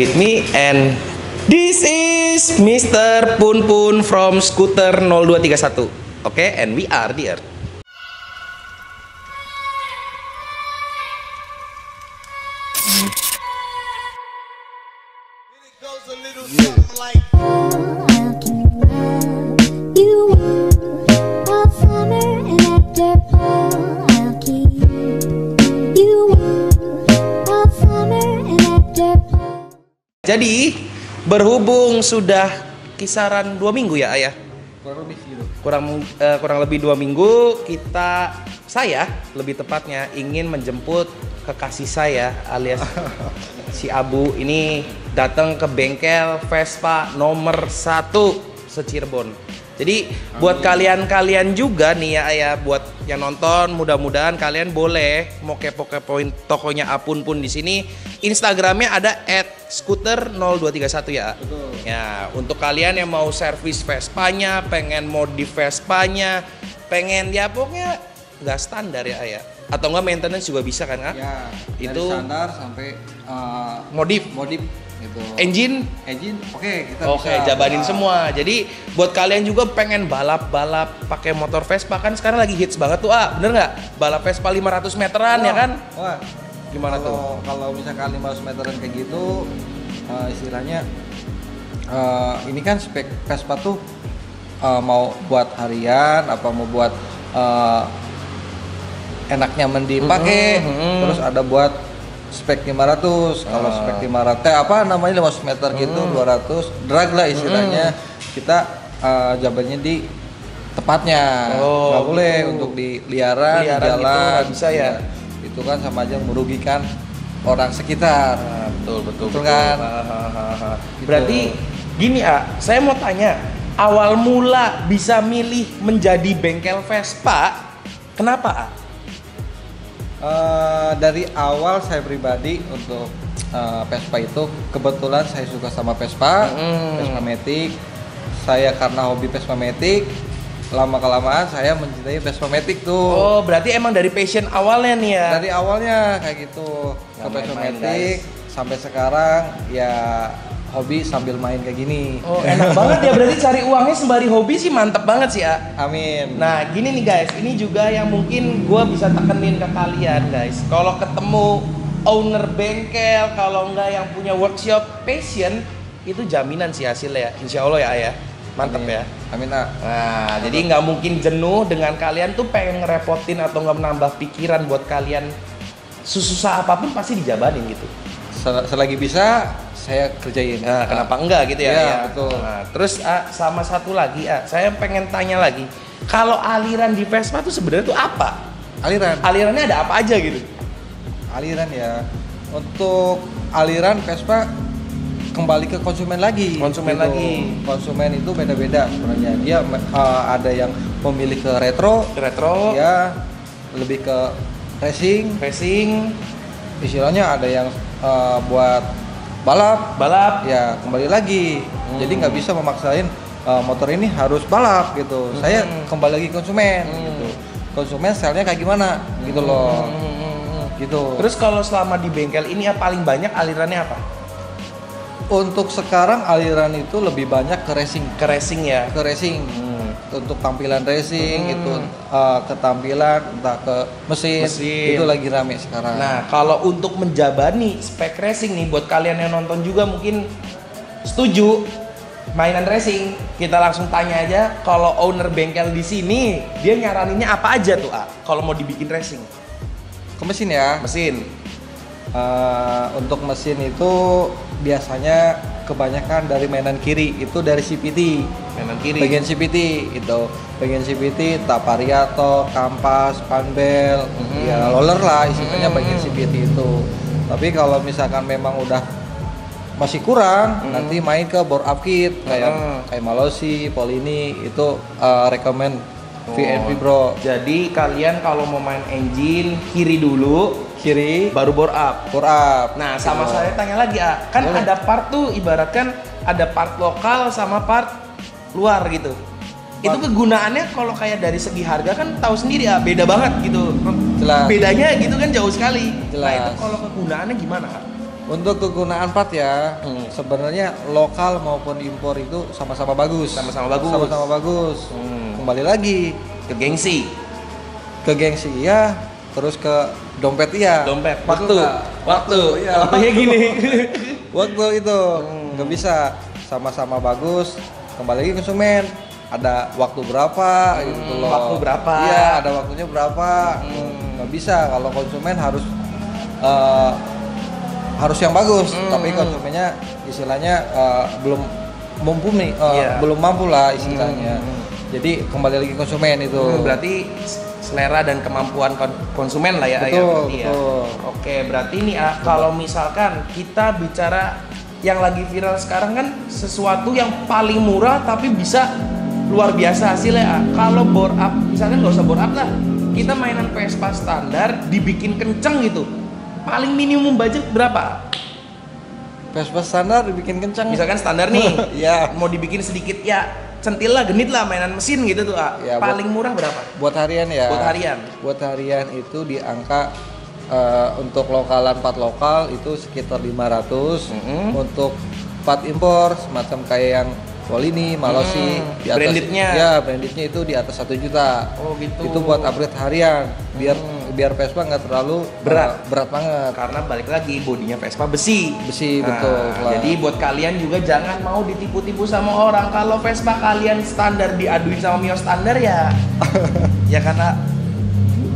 with me and this is Mr. Pun Pun from Scooter 0231. Okay, and we are the Earth. Jadi berhubung sudah kisaran dua minggu ya ayah, kurang lebih gitu kurang kurang lebih dua minggu kita saya lebih tepatnya ingin menjemput kekasih saya alias si Abu ini datang ke bengkel Vespa nomor satu se-Cirebon. Jadi buat kalian-kalian juga nih ya ayah buat yang nonton mudah-mudahan kalian boleh mau kepo-kepoin tokonya Apun pun di sini Instagramnya ada @scooter0231 ya. Betul. Ya, untuk kalian yang mau servis Vespanya, pengen modif Vespanya, pengen ya pokoknya nggak standar ya ayah. Atau nggak maintenance juga bisa kan kak? ya dari Itu- standar sampai uh, Modif, modif gitu engine, engine oke kita Oke, bisa jabanin buat. semua. Jadi buat kalian juga pengen balap-balap pakai motor Vespa kan sekarang lagi hits banget tuh. Ah, bener nggak? Balap Vespa 500 meteran ya Wah, kan? wah Gimana tuh? kalau misalkan 500 meteran kayak gitu uh, istilahnya uh, ini kan spek Vespa tuh uh, mau buat harian apa mau buat uh, enak nyaman dipakai Mhm, mhm. terus ada buat spek 500 kalau Ah. spek 500 eh, apa namanya 500 meter gitu 200 drag lah istilahnya kita uh, jabannya di tepatnya Oh, nggak boleh gitu. untuk di liaran, Liaran di gitu jalan nggak bisa ya? itu kan sama aja merugikan orang sekitar Nah, betul betul Betul kan? Ha, ha, ha, ha. Gitu. Berarti gini ah, saya mau tanya, awal mula bisa milih menjadi bengkel Vespa, kenapa ah? Eh, dari awal saya pribadi untuk eh, Vespa itu kebetulan saya suka sama Vespa, Mm. Vespa Matic. Saya karena hobi Vespa Matic, lama kelamaan saya mencintai Vespa Matic tuh. Oh, berarti emang dari passion awalnya nih ya? Dari awalnya kayak gitu ke Vespa Matic sampai sekarang ya hobi sambil main kayak gini. Oh, enak banget ya berarti cari uangnya sembari hobi sih mantep banget sih ya. Amin. Nah, gini nih guys, ini juga yang mungkin gua bisa tekenin ke kalian guys. Kalau ketemu owner bengkel, kalau enggak yang punya workshop passion, itu jaminan sih hasilnya ya. Insya Allah ya ayah. Mantep Amin. ya. Amin ah. Nah, jadi nggak mungkin jenuh dengan kalian tuh pengen ngerepotin atau nggak menambah pikiran buat kalian sesusah apa pun pasti dijabanin gitu. Sel- Selagi bisa saya kerjain. Nah, kenapa enggak gitu ya? Iya, ya? betul. Nah, terus ah, sama satu lagi, ah, saya pengen tanya lagi. Kalau aliran di Vespa tuh sebenarnya tuh apa? Aliran. Alirannya ada apa aja gitu? aliran ya untuk aliran Vespa kembali ke konsumen lagi gitu. Konsumen lagi. konsumen itu beda-beda sebenarnya dia uh, ada yang memilih ke retro Retro, ya lebih ke racing racing, istilahnya ada yang uh, buat balap balap. ya kembali lagi jadi nggak bisa memaksain uh, motor ini harus balap gitu saya Hmm. kembali lagi konsumen Hmm. gitu konsumen stylenya kayak gimana gitu loh Hmm, hmm, hmm. gitu Terus kalau selama di bengkel ini ya paling banyak alirannya apa? Untuk sekarang aliran itu lebih banyak ke racing, Ke racing ya. ke racing. Hmm. Untuk tampilan racing Hmm. itu uh, ketampilan entah ke mesin, Mesin. itu lagi rame sekarang. Nah, kalau untuk menjabani spek racing nih buat kalian yang nonton juga mungkin setuju mainan racing, kita langsung tanya aja kalau owner bengkel di sini dia nyaraninnya apa aja tuh, A? Kalau mau dibikin racing? ke mesin ya. Mesin. Uh, untuk mesin itu biasanya kebanyakan dari mainan kiri itu dari CPT. Mainan kiri. Bagian CPT itu, bagian CPT, tak variator, kampas, panbel, Mhm. ya roller lah istilahnya Mhm. bagian CPT itu. Tapi kalau misalkan memang udah masih kurang, Mhm. nanti main ke bore up kit kayak Mhm. kayak Malosi, Polini itu uh, recommend Oh. VNP bro. Jadi kalian kalau mau main engine kiri dulu, Kiri baru bore up. bore up. Nah, sama Gitu. saya tanya lagi, A. Kan Boleh. ada part tuh ibaratkan ada part lokal sama part luar gitu. Itu kegunaannya kalau kayak dari segi harga kan tahu sendiri ya, beda banget gitu. Jelas. Bedanya gitu kan jauh sekali. Nah, Jelas. itu kalau kegunaannya gimana, Kak? Untuk kegunaan part ya, Hmm. sebenarnya lokal maupun impor itu sama-sama bagus. Sama-sama bagus. Sama-sama bagus. Hmm. Kembali lagi Ke gengsi, ke gengsi iya, terus ke dompet iya. dompet, Betul waktu, nggak? waktu, Iya. waktunya gini. Waktu itu Hmm. nggak bisa sama-sama bagus. Kembali lagi konsumen. Ada waktu berapa gitu loh. Hmm, waktu berapa? Iya, ada waktunya berapa. Hmm. Nggak bisa kalau konsumen harus eh, harus yang bagus, Hmm. tapi konsumennya istilahnya eh, belum mumpuni, eh, Iya. belum mampu lah istilahnya. Hmm. Jadi kembali lagi konsumen itu. Hmm, berarti selera dan kemampuan kon- konsumen lah ya, ya, Betul, ya. betul. Oke, berarti ini ah, kalau misalkan kita bicara yang lagi viral sekarang kan sesuatu yang paling murah tapi bisa luar biasa hasilnya. ah. Kalau bore up, misalkan nggak usah bore up lah, kita mainan Vespa standar dibikin kenceng gitu. Paling minimum budget berapa? Vespa standar dibikin kencang. Misalkan standar nih, Iya. mau dibikin sedikit ya centil lah, genit lah mainan mesin gitu tuh. ah. Ya, buat- paling murah berapa? Buat harian ya. Buat harian. Buat harian itu di angka eh, untuk lokalan part lokal itu sekitar 500. Mm-mm. Untuk part impor semacam kayak yang Polini, Malosi Mm, di atas brandednya. Ya, brandednya itu di atas satu juta. Oh gitu. Itu buat upgrade harian biar Hmm. Biar Vespa nggak terlalu Berat. eh, berat banget. karena balik lagi bodinya Vespa besi. Besi, Nah, betul, lah. Jadi buat kalian juga jangan mau ditipu-tipu sama orang. Kalau Vespa kalian standar diaduin sama Mio standar ya, ya karena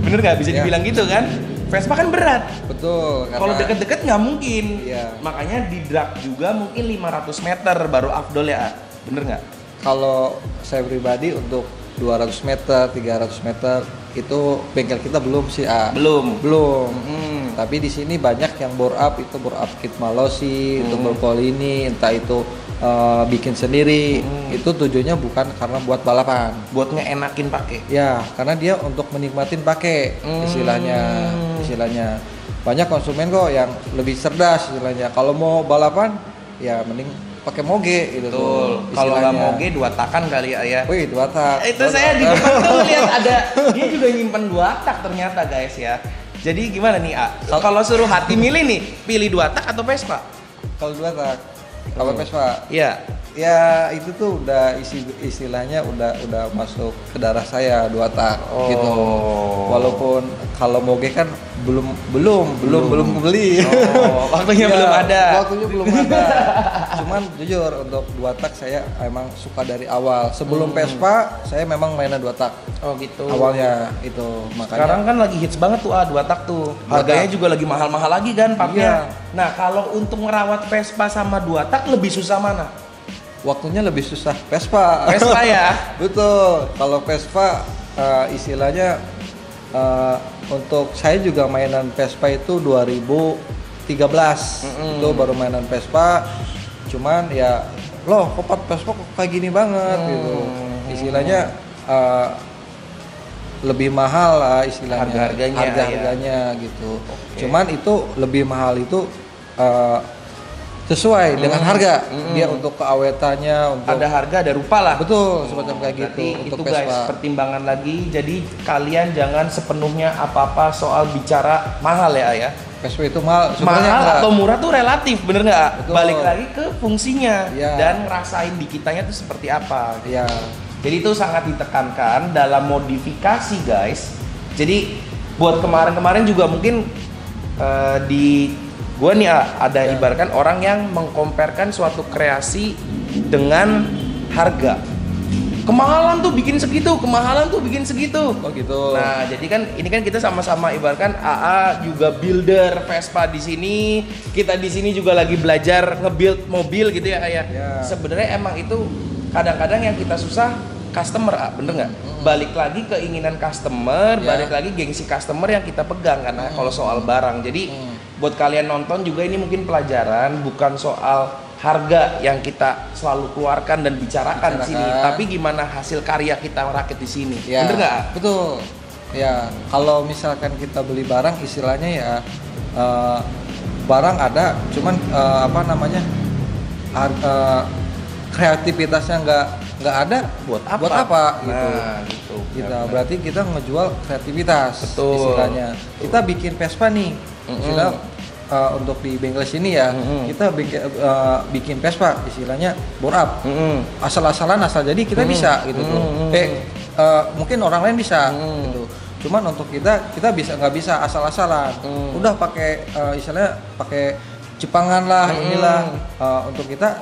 bener nggak bisa Ya. dibilang gitu kan? Vespa kan berat. Betul. Kalau karena- deket-deket nggak mungkin. Iya. Makanya di drag juga mungkin 500 meter baru afdol ya. Bener nggak? kalau saya pribadi untuk 200 meter, 300 meter itu bengkel kita belum sih A. Belum. Belum. Hmm. Tapi di sini banyak yang bore up itu bore up kit malosi, itu Hmm. berkolini, entah itu eh, bikin sendiri. Hmm. Itu tujuannya bukan karena buat balapan. Buat ngeenakin pakai. Ya, karena dia untuk menikmatin pakai Hmm. istilahnya, istilahnya. Banyak konsumen kok yang lebih cerdas istilahnya. Kalau mau balapan, ya mending pakai moge gitu Betul. Kalau nggak moge dua takan kali ya. ya. Wih, dua tak. itu Dua saya tak. di depan tuh lihat ada dia juga nyimpen dua tak ternyata guys ya. Jadi gimana nih A? Kalau suruh hati milih nih, pilih dua tak atau Vespa? Kalau dua tak. Kalau Hmm. Vespa, Iya. ya itu tuh udah isi istilahnya udah udah masuk ke darah saya dua tak Oh. gitu. Walaupun kalau moge kan belum belum belum belum beli. Oh, waktunya Ya, belum ada. Waktunya belum ada. Cuman jujur untuk dua tak saya emang suka dari awal. Sebelum Hmm. Vespa saya memang mainan dua tak. Oh gitu. Awalnya itu makanya Sekarang kan lagi hits banget tuh A dua tak tuh. Harga. Harganya juga lagi mahal-mahal lagi kan partnya. Iya. Nah, kalau untuk merawat Vespa sama dua tak lebih susah mana? waktunya lebih susah Vespa. Vespa ya. Betul. Kalau Vespa eh, istilahnya eh, untuk saya juga mainan Vespa itu 2013 Mm-mm. itu baru mainan Vespa. Cuman ya loh kok part Vespa kok kayak gini banget Hmm. gitu. Istilahnya eh, lebih mahal lah istilahnya Harga-harganya, harga-harganya gitu. Oke. Cuman itu lebih mahal itu eh, sesuai dengan Hmm. harga Hmm. dia untuk keawetannya untuk Ada harga, ada rupa lah. betul semacam kayak gitu Berarti untuk itu guys Vespa. pertimbangan lagi. Jadi kalian jangan sepenuhnya apa-apa soal bicara mahal ya ya. Vespa itu mahal sebenarnya Mahal enggak. atau murah tuh relatif, bener nggak? Balik lagi ke fungsinya Iya. dan ngerasain di kitanya tuh seperti apa. ya Jadi itu sangat ditekankan dalam modifikasi guys. Jadi buat kemarin-kemarin juga mungkin eh, di gua nih ah, ada ibaratkan orang yang mengkomparkan suatu kreasi dengan harga. Kemahalan tuh bikin segitu, kemahalan tuh bikin segitu. oh gitu Nah, jadi kan ini kan kita sama-sama ibaratkan AA juga builder Vespa di sini, kita di sini juga lagi belajar nge-build mobil gitu ya, Ayah. Ya. Sebenarnya emang itu kadang-kadang yang kita susah customer, bener nggak? Balik lagi keinginan customer, Ya. balik lagi gengsi customer yang kita pegang karena kalau soal barang. Jadi Mm. Buat kalian nonton juga ini mungkin pelajaran, bukan soal harga yang kita selalu keluarkan dan bicarakan, di sini, Bicarakan. tapi gimana hasil karya kita rakit di sini. ya Bener nggak? Betul ya kalau misalkan kita beli barang istilahnya ya eh, barang ada cuman eh, apa namanya har- eh, kreativitasnya nggak nggak ada buat apa? buat apa gitu Nah, gitu. kita Benar-benar. berarti kita ngejual kreativitas Betul. istilahnya kita bikin Vespa nih Mm-mm. istilah eh, untuk di bengkel sini ya Mhm. kita bengkel, eh, bikin Vespa istilahnya bore up Mm-mm. asal-asalan asal jadi kita Hmm. bisa gitu tuh Hmm. eh eh, mungkin orang lain bisa Hmm. gitu cuman untuk kita kita bisa nggak bisa asal-asalan Hmm. udah pakai eh, istilahnya pakai Jepangan lah Hmm. inilah Eh, untuk kita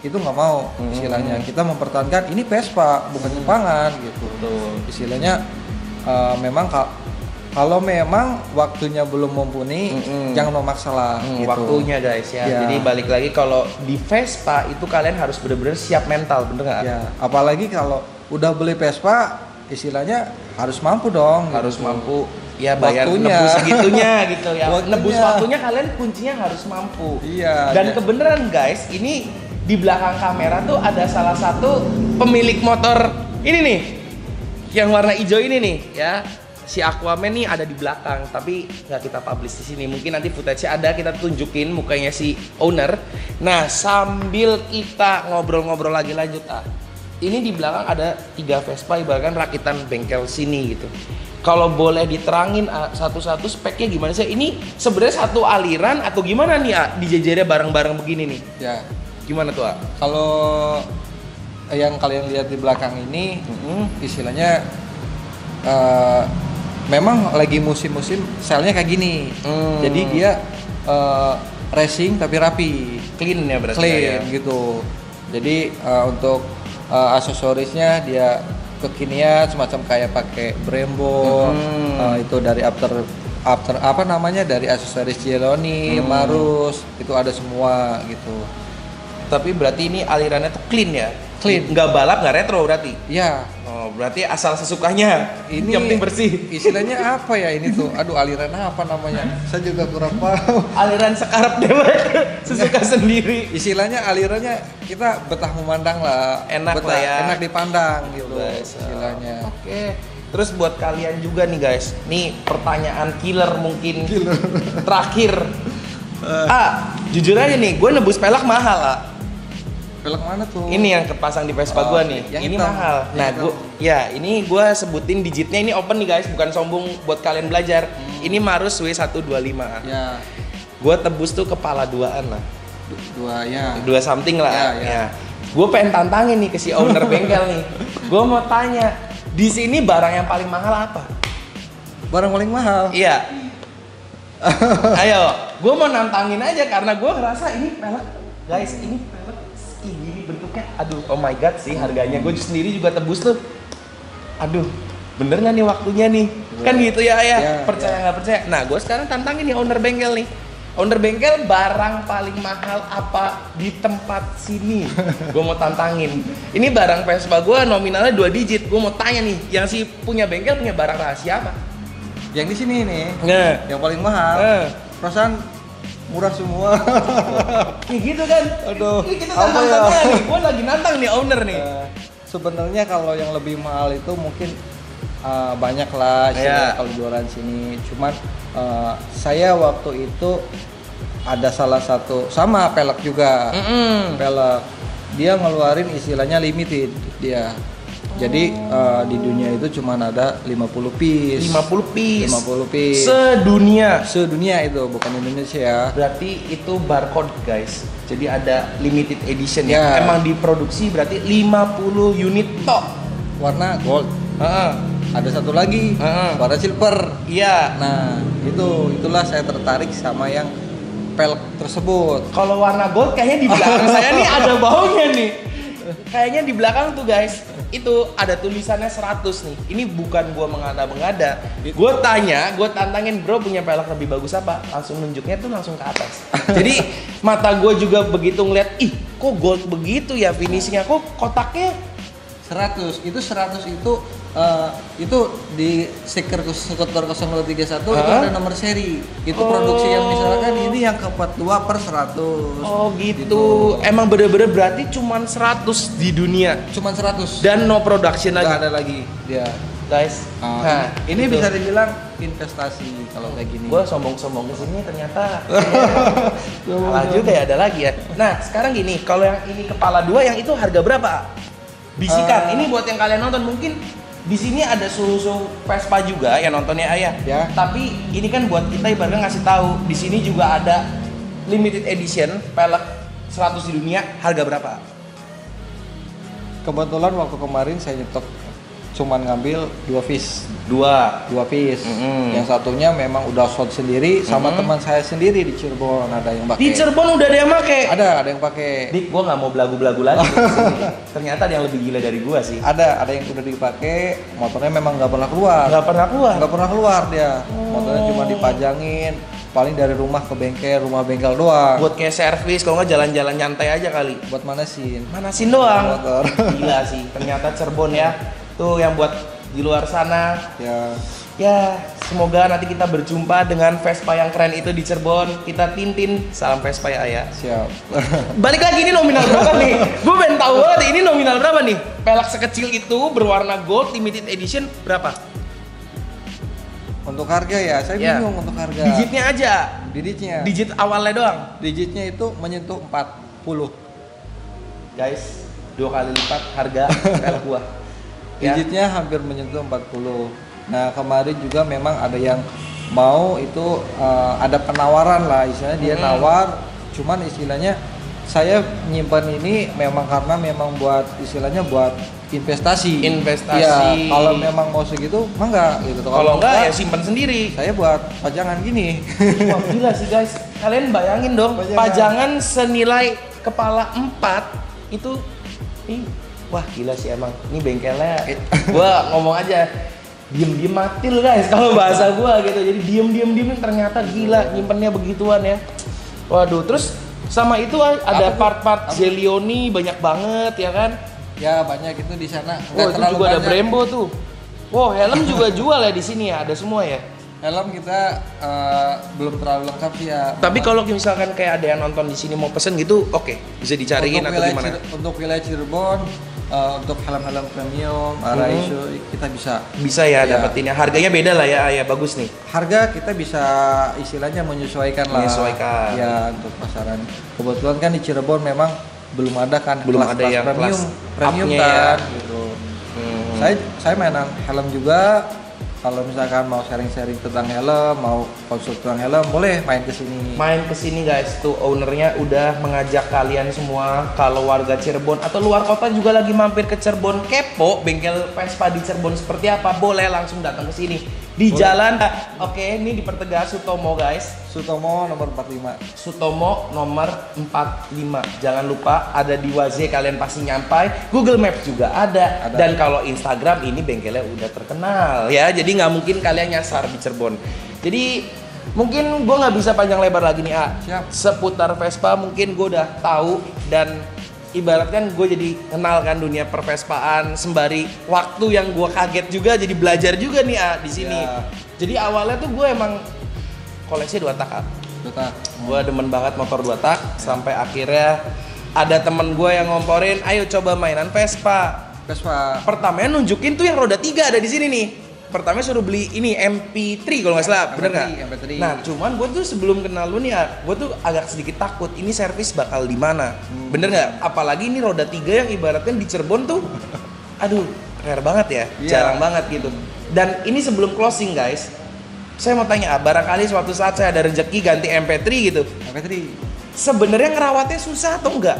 itu nggak mau Hmm. istilahnya kita mempertahankan ini Vespa bukan Jepangan gitu Betul. istilahnya eh, memang kalau memang waktunya belum mumpuni Mm-mm. jangan memaksa lah Hmm, gitu. Waktunya guys ya. Ya. Jadi balik lagi kalau di Vespa itu kalian harus bener-bener siap mental, bener nggak? Ya, apalagi kalau udah beli Vespa, istilahnya harus mampu dong. Harus gitu. mampu ya bayar Waktunya. nebus segitunya gitu ya. Waktunya. Nebus waktunya kalian kuncinya harus mampu. Iya. Dan ya. kebenaran guys, ini di belakang kamera tuh ada salah satu pemilik motor ini nih, yang warna hijau ini nih ya. Si Aquaman nih ada di belakang, tapi nggak kita publish di sini. Mungkin nanti footage ada kita tunjukin mukanya si owner. Nah sambil kita ngobrol-ngobrol lagi lanjut ah, ini di belakang ada tiga Vespa ibaratkan rakitan bengkel sini gitu. Kalau boleh diterangin ah, satu-satu speknya gimana sih? Ini sebenarnya satu aliran atau gimana nih ah, dijejernya bareng-bareng begini nih? Ya, Gimana tuh ah? kalau yang kalian lihat di belakang ini, Mm-mm. istilahnya eh, memang lagi musim-musim selnya kayak gini. Hmm. Jadi dia eh, racing tapi rapi, Clean ya berarti clean ya? gitu. Jadi eh, untuk eh, aksesorisnya dia kekinian semacam kayak pakai Brembo Hmm. eh, itu dari after after apa namanya dari aksesoris Cieloni, Hmm. Marus itu ada semua gitu. Tapi berarti ini alirannya tuh clean ya? Clean. Nggak balap, nggak retro berarti? Ya, Oh, berarti asal sesukanya. ini yang penting bersih. Istilahnya apa ya ini tuh? Aduh, aliran apa namanya? Saya juga kurang paham. Aliran sekarap dewa sesuka sendiri. Istilahnya alirannya kita betah memandang lah, Enak betah, lah ya. enak dipandang gitu Guys, istilahnya. Oke. Terus buat kalian juga nih guys, nih pertanyaan killer mungkin terakhir. ah, jujur aja nih, gue nebus pelak mahal ah. Pelek mana tuh? Ini yang kepasang di Vespa Oh, gua nih. yang ini hitam. mahal. Yang Nah, hitam. gua ya, ini gua sebutin digitnya ini open nih guys, bukan sombong buat kalian belajar. Hmm. Ini Marus W125. ya Gua tebus tuh kepala duaan lah. du- dua ya. Dua something lah. Ya, Ya, ya. Gue pengen tantangin nih ke si owner bengkel nih. Gua mau tanya, di sini barang yang paling mahal apa? Barang paling mahal. Iya. Ayo, gue mau nantangin aja karena gue ngerasa ini pelek, guys, ini Aduh, oh my god sih harganya. Gue sendiri juga tebus tuh. Aduh, bener nggak nih waktunya nih? Kan gitu ya, ya. Ya, percaya nggak percaya? Nah, gue sekarang tantangin nih owner bengkel nih. Owner bengkel barang paling mahal apa di tempat sini? gue mau tantangin. Ini barang Vespa gue nominalnya dua digit. Gue mau tanya nih, yang si punya bengkel punya barang rahasia apa? Yang di sini nih, Nah, yang paling mahal. Eh. Perasaan murah semua. Kayak gitu kan? Aduh, Ini kita apa tantang ya? nih. Gue lagi nantang nih owner nih. Eh, sebenarnya kalau yang lebih mahal itu mungkin eh, banyak lah Iya. kalau jualan sini cuman eh, saya waktu itu ada salah satu sama pelek juga Mm-mm. pelek dia ngeluarin istilahnya limited dia jadi eh, di dunia itu cuman ada 50 piece 50 piece. 50 piece Sedunia. sedunia itu bukan Indonesia ya Berarti itu barcode guys. Jadi ada limited edition Ya. ya. Emang diproduksi berarti 50 unit tok. warna gold Heeh. ada satu lagi Heeh. warna silver Iya. Nah, itu itulah saya tertarik sama yang pelek tersebut. Kalau warna gold kayaknya di belakang saya nih ada baunya nih. Kayaknya di belakang tuh guys, itu ada tulisannya 100 nih. Ini bukan gua mengada-mengada. Gua tanya, gua tantangin bro punya pelek lebih bagus apa? Langsung nunjuknya tuh langsung ke atas. Jadi mata gua juga begitu ngeliat, ih kok gold begitu ya finishingnya, kok kotaknya 100 itu 100 itu eh, itu di stiker skuter 0031 itu Hah? ada nomor seri. Itu Oh. produksi yang misalkan ini yang ke 42 per 100. Oh gitu. Emang bener-bener berarti cuman 100 di dunia Cuman 100. dan no production nggak lagi. ada lagi dia. Guys. Nah, ini gitu. bisa dibilang investasi kalau kayak gini. gue sombong-sombong ke sini ternyata salah juga ya ada lagi ya nah sekarang gini kalau yang ini kepala dua yang itu harga berapa bisikan Eh. ini buat yang kalian nonton mungkin di sini ada suhu-suhu Vespa juga ya nontonnya ayah. Ya. Tapi ini kan buat kita ibaratnya ngasih tahu di sini juga ada limited edition pelek 100 di dunia harga berapa? Kebetulan waktu kemarin saya nyetok cuman ngambil dua piece, Dua. dua piece. Mm-mm. Yang satunya memang udah sold sendiri sama Mm-mm. teman saya sendiri di Cirebon ada yang pakai. Di Cirebon udah ada yang make. Ada, ada yang pakai. Dik, gua nggak mau belagu-belagu lagi. Ternyata ada yang lebih gila dari gua sih. Ada, ada yang udah dipakai, motornya memang nggak pernah keluar. Nggak pernah keluar. Nggak pernah keluar dia. Oh. Motornya cuma dipajangin, paling dari rumah ke bengkel, rumah bengkel doang. Buat kayak servis, kalau nggak jalan-jalan nyantai aja kali. buat manasin. Manasin doang. Motor. Gila sih, ternyata Cirebon ya. Tuh yang buat di luar sana. ya, Ya, semoga nanti kita berjumpa dengan Vespa yang keren itu di Cirebon. Kita tintin, salam Vespa ya ayah. siap. Balik lagi ini nominal berapa nih? Gue pengen tahu banget ini nominal berapa nih? Pelak sekecil itu berwarna gold limited edition berapa? untuk harga ya, saya Ya. bingung untuk harga. Digitnya aja. Digitnya. Digit awalnya doang. Digitnya itu menyentuh 40. Guys, dua kali lipat harga pelak gua. Ya. Digitnya hampir menyentuh 40. Nah, kemarin juga memang ada yang mau itu eh, ada penawaran lah, istilahnya dia Hmm. nawar, cuman istilahnya saya nyimpan ini memang karena memang buat istilahnya buat investasi. Investasi. Iya, kalau memang mau segitu, mangga gitu. Kalau enggak ya simpen sendiri. saya buat pajangan gini. Wah gila sih guys. Kalian bayangin dong, Pajangan. pajangan senilai kepala 4 itu ih, wah gila sih emang. Ini bengkelnya gua ngomong aja diem-diem matil guys kalau bahasa gua gitu. Jadi diem-diem diem ternyata gila nyimpennya begituan ya. Waduh, terus sama itu ada part-part? Zelioni banyak banget ya kan. ya banyak itu di sana. Nggak itu juga ada banyak. Brembo tuh. Wow, helm juga jual ya di sini ya, ada semua ya. Helm kita eh, belum terlalu lengkap ya. Tapi kalau misalkan kayak ada yang nonton di sini mau pesen gitu, oke, bisa dicariin untuk atau wilayah gimana? Cir- untuk wilayah Cirebon eh, untuk helm-helm premium, Mhm. Raiso kita bisa. Bisa ya Iya. dapetinnya. Harganya beda lah ya, ya bagus nih. Harga kita bisa istilahnya menyesuaikan lah. Menyesuaikan. Ya untuk pasaran. Kebetulan kan di Cirebon memang belum ada kan Belum kelas- ada kelas yang premium, kelas premium up-nya kan ya. gitu. Hmm. Saya saya mainan helm juga. Kalau misalkan mau sharing-sharing tentang helm, mau konsul tentang helm, boleh main ke sini. main ke sini guys, tuh ownernya udah mengajak kalian semua kalau warga Cirebon atau luar kota juga lagi mampir ke Cirebon kepo bengkel Vespa di Cirebon seperti apa, boleh langsung datang ke sini di Boleh. jalan. Oke, ini dipertegas Sutomo guys. Sutomo nomor 45. Sutomo nomor 45. Jangan lupa ada di Waze kalian pasti nyampai. Google Maps juga ada. Ada. Dan kalau Instagram ini bengkelnya udah terkenal ya. Jadi nggak mungkin kalian nyasar di Cirebon. Jadi mungkin gue nggak bisa panjang lebar lagi nih A. Siap. Seputar Vespa mungkin gue udah tahu dan ibaratkan gue jadi kenal kan dunia pervespaan sembari waktu yang gue kaget juga jadi belajar juga nih A di sini. Ya. Jadi awalnya tuh gue emang koleksi dua tak A Duta. gue demen banget motor dua tak sampai akhirnya ada temen gue yang ngomporin ayo coba mainan Vespa Vespa. pertamanya nunjukin tuh yang roda tiga ada di sini nih pertama suruh beli ini MP3 kalau nggak salah bener nggak? MP3, MP3. Nah cuman gue tuh sebelum kenal lu nih ya, gue tuh agak sedikit takut ini servis bakal di mana, Hmm. bener nggak? Apalagi ini roda tiga yang ibaratnya di Cirebon tuh, aduh rare banget ya, Iya. jarang banget gitu. Dan ini sebelum closing guys, saya mau tanya, barangkali suatu saat saya ada rezeki ganti MP3 gitu, MP3. sebenarnya ngerawatnya susah atau enggak?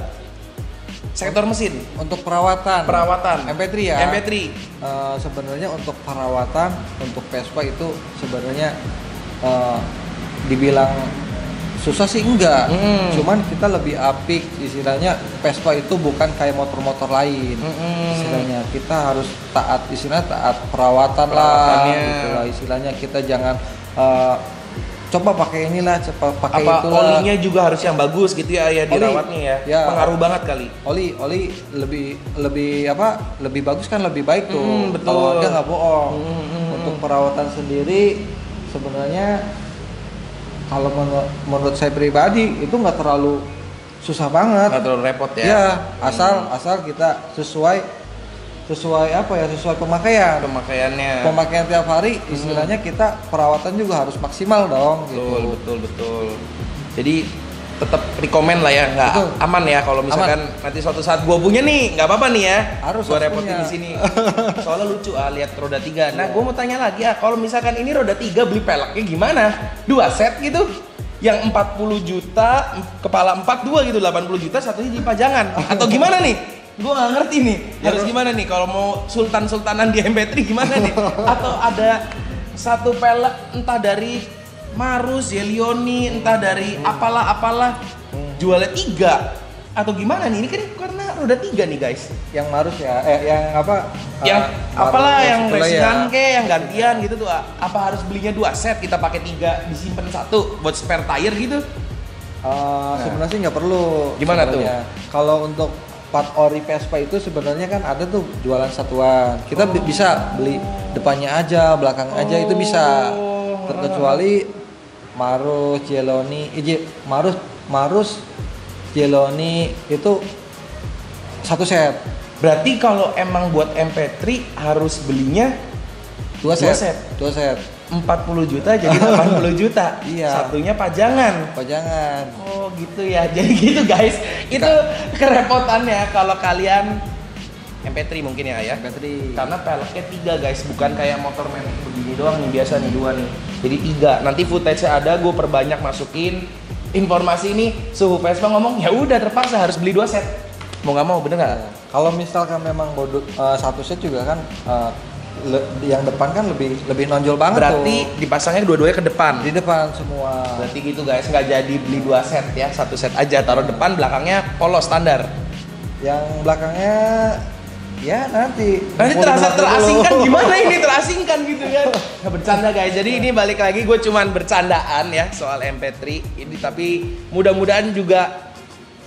Sektor mesin, Untuk perawatan. perawatan, MP3 ya. MP3, Eh, sebenarnya untuk perawatan untuk Vespa itu sebenarnya eh, dibilang susah sih enggak. Mm. Cuman kita lebih apik istilahnya Vespa itu bukan kayak motor-motor lain. Mm-mm. Istilahnya kita harus taat istilahnya taat perawatan lah gitu lah istilahnya kita jangan eh, coba pakai inilah coba pakai apa itulah. olinya juga harus yang bagus gitu ya, ya dirawatnya ya. Ya. Pengaruh banget kali. Oli oli lebih lebih apa lebih bagus kan lebih baik tuh Hmm, betul. kalau nggak bohong hmm, hmm. untuk perawatan sendiri sebenarnya kalau menurut, menurut saya pribadi itu nggak terlalu susah banget Nggak terlalu repot ya. ya asal asal kita sesuai sesuai apa ya sesuai pemakaian Pemakaiannya. pemakaian tiap hari istilahnya kita perawatan juga harus maksimal dong Betul, gitu betul, betul. Jadi tetap rekomend lah ya nggak Betul. aman ya kalau misalkan nanti suatu saat gua punya nih nggak apa-apa nih ya. Harus, gua repotin punya. di sini. Soalnya lucu ah lihat roda tiga. Nah gua mau tanya lagi ya kalau misalkan ini roda tiga beli peleknya gimana? Dua set gitu. Yang 40 juta kepala 42 gitu 80 juta satunya di pajangan. Atau gimana nih? Gua nggak ngerti nih. Harus gimana nih? Kalau mau sultan sultanan di MP3 gimana nih? Atau ada satu pelek entah dari Marus, Yelioni, entah dari apalah apalah jualnya tiga atau gimana nih? Ini kan karena roda tiga nih guys. yang marus ya eh yang apa yang eh, apalah Marus yang resingan ya. ke, yang gantian gitu tuh. Apa harus belinya dua set? Kita pakai tiga, disimpan satu buat spare tire gitu? Eh, sebenarnya sih nggak perlu. Gimana sebenarnya. Kalau untuk part ori Vespa itu sebenarnya kan ada tuh jualan satuan. Kita bi- bisa beli depannya aja, belakang aja itu bisa. Oh. Terkecuali Marus, Jeloni, eh, Je- Marus, Marus, Jeloni itu satu set, Berarti kalau emang buat MP3 harus belinya dua Dua set, set. dua set. 40 juta jadi 80 juta. Iya. Satunya pajangan. Pajangan. Oh gitu ya, jadi gitu guys. Itu kerepotannya kalau kalian MP3 mungkin ya ya. Battery. Karena peleknya tiga guys, bukan kayak motor main begini doang nih biasa nih dua nih. Jadi tiga. Nanti footage ada, gue perbanyak masukin informasi ini. Suhu Vespa ngomong ya udah terpaksa harus beli dua set. Mau nggak mau bener nggak? Nah, kalau misalkan memang bodo, eh, satu set juga kan eh, le- yang depan kan lebih lebih nonjol banget Berarti tuh. dipasangnya dua-duanya ke depan. di depan semua. Berarti gitu guys, nggak jadi beli dua set ya, satu set aja taruh depan, belakangnya polos standar. Yang belakangnya ya nanti. Nanti terasa terasingkan gimana ini terasingkan gitu kan? Nggak bercanda guys. Jadi ini balik lagi gue cuman bercandaan ya soal MP3 ini tapi mudah-mudahan juga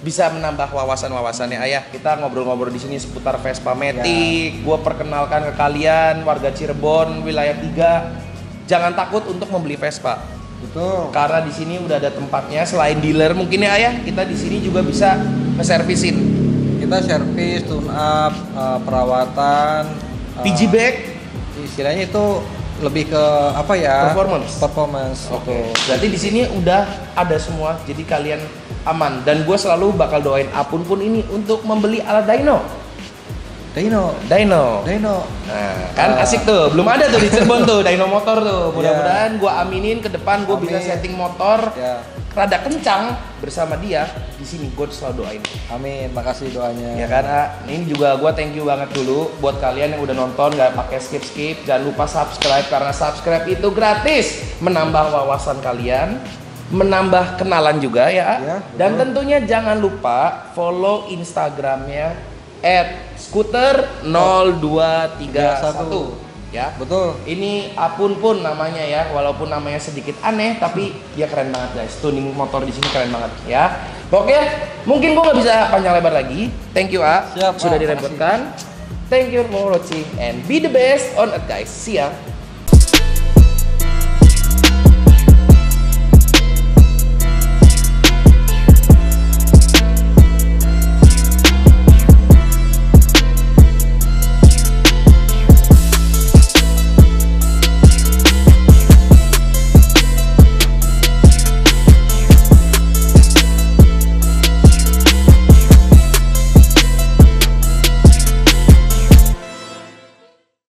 bisa menambah wawasan-wawasannya ayah. Kita ngobrol-ngobrol di sini seputar Vespa Matic. Gue perkenalkan ke kalian warga Cirebon wilayah 3 jangan takut untuk membeli Vespa. Betul. Karena di sini udah ada tempatnya selain dealer mungkin ya ayah, kita di sini juga bisa nge-servisin. Kita servis, tune up, eh, perawatan. eh, PG bag Istilahnya itu lebih ke apa ya? Performance. Performance. Oke. Berarti di sini udah ada semua, jadi kalian aman. Dan gue selalu bakal doain Apun pun ini untuk membeli alat dyno. Dino. Dyno. Dino. Nah, kan Ah. asik tuh. Belum ada tuh di Cirebon tuh dyno motor tuh. Mudah-mudahan gue aminin ke depan gue bisa Amin. setting motor Ya. Rada kencang bersama dia di sini. Gue selalu doain. Amin. Makasih doanya. Ya karena ini juga gue thank you banget dulu buat kalian yang udah nonton nggak pakai skip skip jangan lupa subscribe karena subscribe itu gratis menambah wawasan kalian menambah kenalan juga ya, Ya, dan tentunya jangan lupa follow instagramnya at scooter 0231 ya Betul. ini Apun pun namanya ya, walaupun namanya sedikit aneh, tapi dia keren banget guys. Tuning motor di sini keren banget ya. Oke, mungkin gua nggak bisa panjang lebar lagi. Thank you A, Siap, sudah A, direpotkan. Thank you for watching and be the best on it guys. See ya.